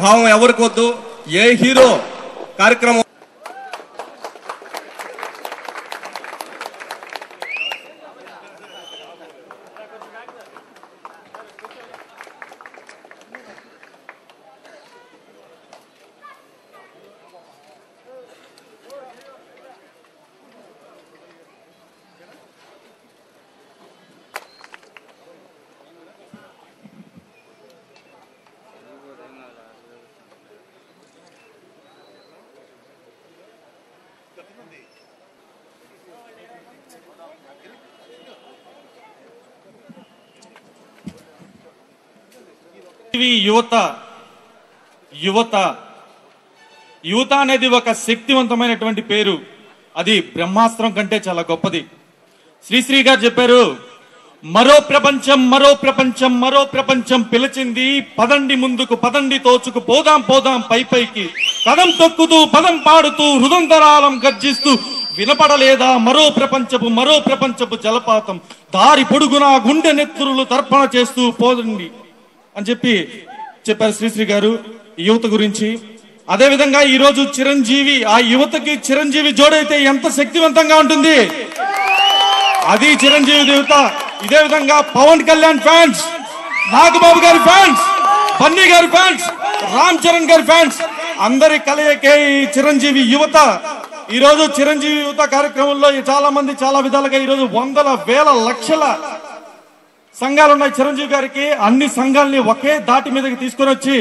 భావం ఎవరికి వద్దు ఏ హీరో కార్యక్రమం యువత యువత యువత అనేది ఒక శక్తివంతమైనటువంటి పేరు. అది బ్రహ్మాస్త్రం కంటే చాలా గొప్పది. శ్రీశ్రీ గారు చెప్పారు మరో ప్రపంచం మరో ప్రపంచం మరో ప్రపంచం పిలిచింది. పదండి ముందుకు పదండి తోచుకు పోదాం పోదాం పై పైకి. పదం తొక్కుతూ పదం పాడుతూ హృదంతరాలం గర్జిస్తూ వినపడలేదా మరో ప్రపంచపు మరో ప్రపంచపు జలపాతం? దారి పొడుగునా గుండె నెత్తురులు తర్పణ చేస్తూ పోదండి అని చెప్పి చెప్పారు శ్రీశ్రీ గారు యువత గురించి. అదేవిధంగా ఈరోజు చిరంజీవి ఆ యువతకి చిరంజీవి జోడైతే ఎంత శక్తివంతంగా ఉంటుంది? అది చిరంజీవి దేవత. ఇదే విధంగా పవన్ కళ్యాణ్ ఫ్యాన్స్ నాగబాబు గారి ఫ్యాన్స్ బన్నీ గారి ఫ్యాన్స్ రామ్ చరణ్ గారి ఫ్యాన్స్ అందరి కలయికే ఈ చిరంజీవి యువత. ఈ రోజు చిరంజీవి యువత కార్యక్రమంలో చాలా మంది చాలా విధాలుగా ఈ రోజు వందల వేల లక్షల సంఘాలు ఉన్నాయి చిరంజీవి గారికి. అన్ని సంఘాలని ఒకే దాటి మీదకి తీసుకొని వచ్చి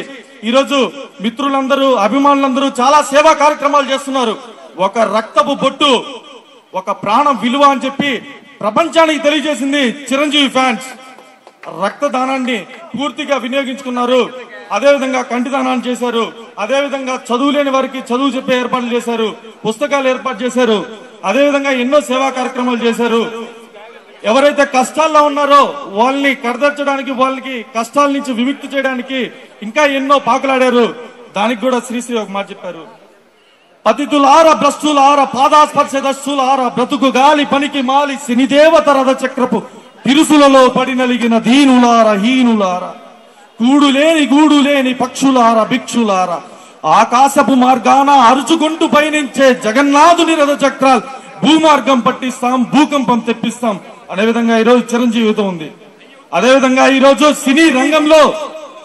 ఈరోజు మిత్రులందరూ అభిమానులందరూ చాలా సేవా కార్యక్రమాలు చేస్తున్నారు. ఒక రక్తపు బొట్టు ఒక ప్రాణం విలువ అని చెప్పి ప్రపంచానికి తెలియజేసింది చిరంజీవి ఫ్యాన్స్. రక్తదానాన్ని పూర్తిగా వినియోగించుకున్నారు. అదే విధంగా చేశారు. అదే విధంగా చదువు లేని వారికి చదువు చెప్పే ఏర్పాట్లు చేశారు. పుస్తకాలు ఏర్పాటు చేశారు. అదే విధంగా ఎన్నో సేవా కార్యక్రమాలు చేశారు. ఎవరైతే కష్టాల్లో ఉన్నారో వాళ్ళని కడదర్చడానికి వాళ్ళకి కష్టాల నుంచి విముక్తి చేయడానికి ఇంకా ఎన్నో పాకులాడారు. దానికి కూడా శ్రీశ్రీ ఒక మాట చెప్పారు. అతిథులార బ్రస్తులార పాదాస్పర్శ దస్సులార బ్రతుకు గాలి పనికి మాలి శనిదేవత రథ చక్రపు తిరుసులలో పడినలిగిన దీనులార హీనులార కూడు లేని గూడు లేని పక్షులార భిక్షులార ఆకాశపు మార్గాన అరుచుకుంటూ పయనించే జగన్నాథుని రథ చక్రాలు భూమార్గం పట్టిస్తాం భూకంపం తెప్పిస్తాం. అనే విధంగా ఈరోజు చిరంజీవితో ఉంది. అదే విధంగా ఈరోజు సినీ రంగంలో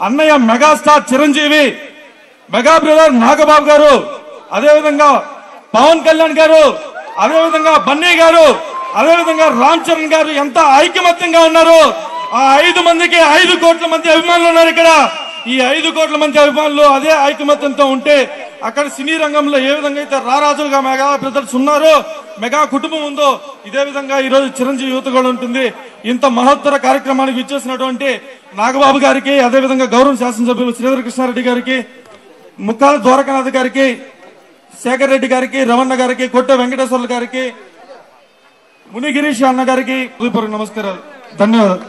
అన్నయ్య megastar Chiranjeevi mega brother Nagababu గారు అదేవిధంగా పవన్ కళ్యాణ్ గారు అదేవిధంగా బన్నీ గారు అదేవిధంగా రామ్ చరణ్ గారు ఎంత ఐకమత్యంగా ఉన్నారు ఆ ఐదు మందికి ఐదు కోట్ల మంది అభిమానులు ఉన్నారు ఇక్కడ. ఈ ఐదు కోట్ల మంది అభిమానులు అదే ఐకమత్యంతో ఉంటే అక్కడ సినీ రంగంలో ఏ విధంగా అయితే రారాజులుగా మెగా బ్రదర్స్ ఉన్నారో మెగా కుటుంబం ఉందో ఇదే విధంగా ఈరోజు చిరంజీవి యువత కూడా ఉంటుంది. ఇంత మహత్తర కార్యక్రమానికి ఇచ్చేసినటువంటి నాగబాబు గారికి అదే విధంగా గౌరవ శాసనసభ్యులు శ్రీధర కృష్ణారెడ్డి గారికి ముక్కాల ద్వారకనాథ్ గారికి శేఖర్ రెడ్డి గారికి రమణ గారికి కొట్ట వెంకటేశ్వర్లు గారికి మునిగిరీష్ అన్న గారికి హృదయపూర్వక నమస్కారాలు ధన్యవాదాలు